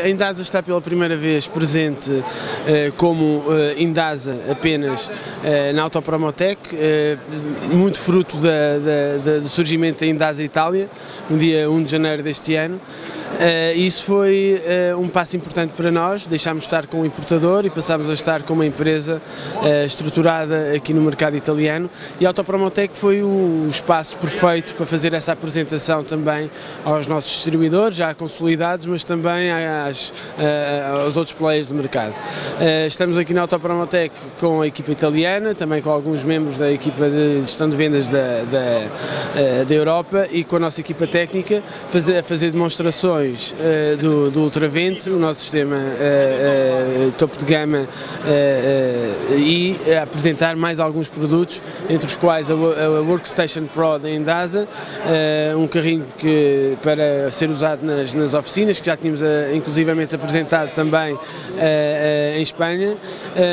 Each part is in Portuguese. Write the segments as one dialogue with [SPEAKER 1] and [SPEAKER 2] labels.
[SPEAKER 1] A Indasa está pela primeira vez presente eh, como eh, Indasa apenas eh, na Autopromotec, eh, muito fruto da, da, da, do surgimento da Indasa Itália, no dia 1 de janeiro deste ano. Uh, isso foi uh, um passo importante para nós, deixámos de estar com o importador e passámos a estar com uma empresa uh, estruturada aqui no mercado italiano e a Autopromotec foi o espaço perfeito para fazer essa apresentação também aos nossos distribuidores, já consolidados, mas também às, aos outros players do mercado. estamos aqui na Autopromotec com a equipa italiana, também com alguns membros da equipa de gestão de vendas da, da, da Europa e com a nossa equipa técnica fazer, a fazer demonstrações uh, do, do Ultravente, o nosso sistema uh, uh, topo de gama e apresentar mais alguns produtos, entre os quais a, a Workstation Pro da Endasa, um carrinho que, para ser usado nas, nas oficinas, que já tínhamos inclusivamente apresentado também em Espanha,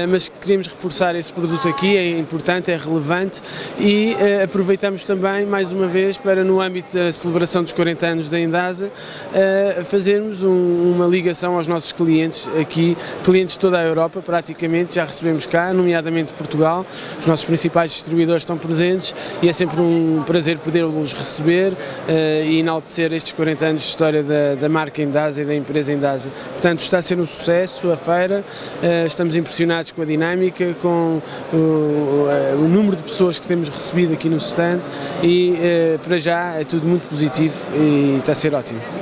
[SPEAKER 1] mas queríamos reforçar esse produto aqui, é importante, é relevante e aproveitamos também mais uma vez para no âmbito da celebração dos 40 anos da Endasa fazermos um, uma ligação aos nossos clientes aqui, clientes de toda a Europa praticamente, já recebemos cá, nomeadamente Portugal, os nossos principais distribuidores estão presentes e é sempre um prazer poder-los receber uh, e enaltecer estes 40 anos de história da, da marca Endasa e da empresa Endasa. Portanto, está a ser um sucesso a feira, uh, estamos impressionados com a dinâmica, com o, o, o, número de pessoas que temos recebido aqui no stand e uh, para já é tudo muito positivo e está a ser ótimo.